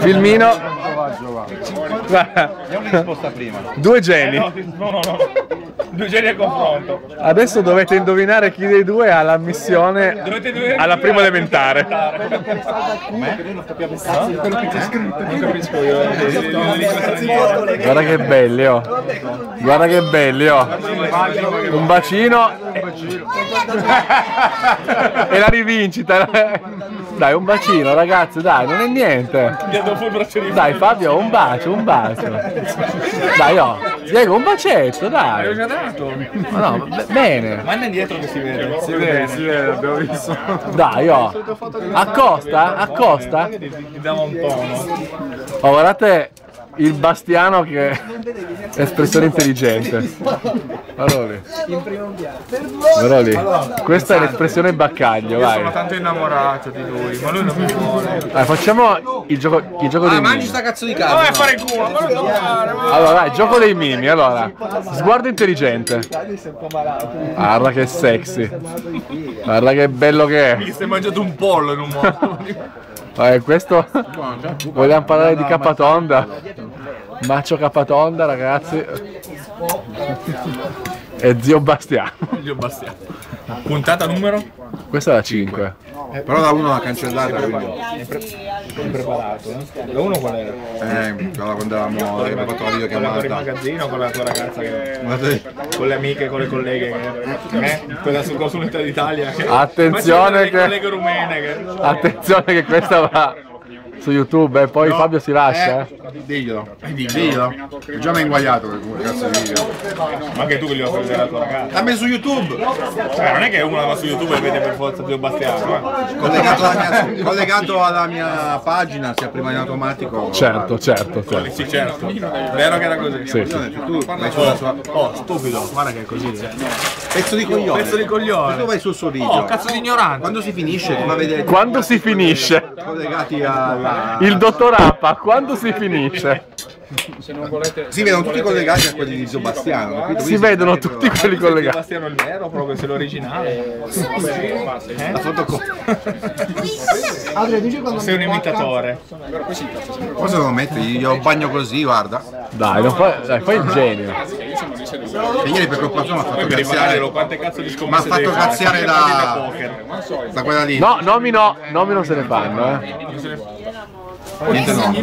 Filmino. Diamo una risposta prima. Due geni. No, no, no. Due geni a confronto. Adesso dovete indovinare chi dei due ha la missione alla prima elementare. Guarda che belli, oh. Guarda che belli, oh. Un bacino e la rivincita. Dai, un bacino, ragazzi, dai, non è niente. Dai, Fabio, un bacio, un bacio. Dai, oh. Diego, un bacetto, dai. già dato. Ma no, be- bene. Manda indietro che si vede. Si vede, si vede, abbiamo visto. Dai, oh. Accosta, accosta. Ti, dava un tono. Oh, guardate il Bastiano che è espressione intelligente. Guardalo lì. Guardalo lì. Questa è l'espressione baccaglio, Io sono vai. tanto innamorato di lui, ma lui non mi vuole. Dai, facciamo il gioco, il gioco dei Ah, mangi mimi. sta cazzo di Ma vai a fare il culo, ma lui non fare, ma- Allora, dai, gioco dei mimi, allora. Sguardo intelligente. Guarda che sexy. Guarda che bello che è. Mi stai mangiando un pollo in un modo. Vabbè, questo vogliamo parlare di Capatonda. Macio Capatonda, ragazzi. E zio Bastiano. Dio Bastiano. Puntata numero? Questa è la 5. Però da uno l'ha cancellata, quindi. Impreparato. eh? La uno qual era? Eh, quella quando eravamo, abbiamo fatto la per il videochiamata. magazzino con la tua ragazza che... Con le amiche, con le colleghe che... Eh? Quella su Consulta d'Italia che... Attenzione Ma c'erano che- le colleghe rumene che... Attenzione che questa va su YouTube e poi Fabio si lascia. Eh. Diglielo. Diglielo. Già mi ha inguagliato quel cazzo di video. Ma anche tu che gli ho preso la tua ragazza. Dammi su YouTube! Cioè, non è che uno va su YouTube e vede per forza Dio Bastiano, eh. Collegato alla mia, collegato alla mia pagina, sia prima in automatico. Certo, certo, certo. Sì, certo. Vero che era così? Sì, tu vai sulla sua... Oh, stupido, guarda che è così. cioè. Pezzo di coglione. Pezzo di coglione. Tu vai sul suo video. Oh, cazzo di ignorante. Quando si finisce, ti fa vedere Quando si finisce? collegati alla... Il dottor Appa, quando si finisce? Si vedono tutti collegati a quelli di Zio Bastiano. capito? Si vedono tutti quelli collegati. Bastiano è il vero, proprio se l'originale. La fotocopia. Sei un imitatore. Cosa devo mettere? Io bagno così, guarda. Dai, non fai, dai, fai il genio. E ieri per colpa sua mi ha fatto cazziare rimanere quante cazzo di Mi ha fatto cazziare da- da quella lì. No, nomi no, nomi non se ne fanno, eh. Niente no.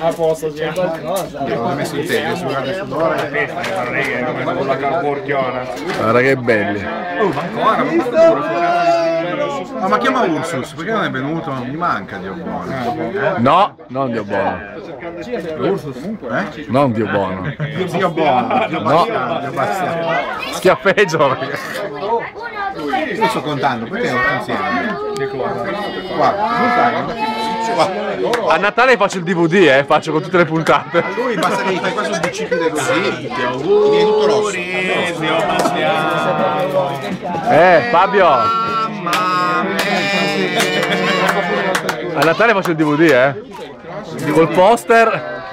A posto, c'è qualcosa. L'ho messo in te, adesso guarda il sudore. Testa, che non è che è come con la caporchiona. Guarda che belli. Oh, ma ancora, ma? Ma, ma chiama Ursus, perché non è venuto? Mi manca Dio buono. No, non Dio buono. Eh? Non Dio buono. Dio buono, Dio No. Schiaffeggio. ragazzi. Io sto contando, perché non sai? Guarda. A Natale faccio il DVD, eh, faccio con tutte le puntate. Lui basta che gli fai questo bicipite così, viene tutto rosso. Zio Bastiano. Eh, Fabio, a Natale faccio il DVD, eh. Col poster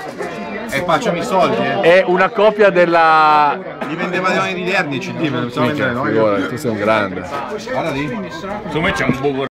E facciamo i soldi, eh. e una copia della... Li vendevano i derni, CD, me lo so vendere noi. tu sei un grande. Guarda lì. Me c'è un buco